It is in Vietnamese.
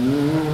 Mm-hmm.